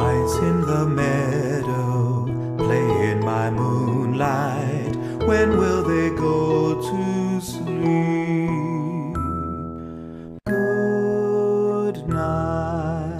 Mice in the meadow play in my moonlight. When will they go to sleep? Good night.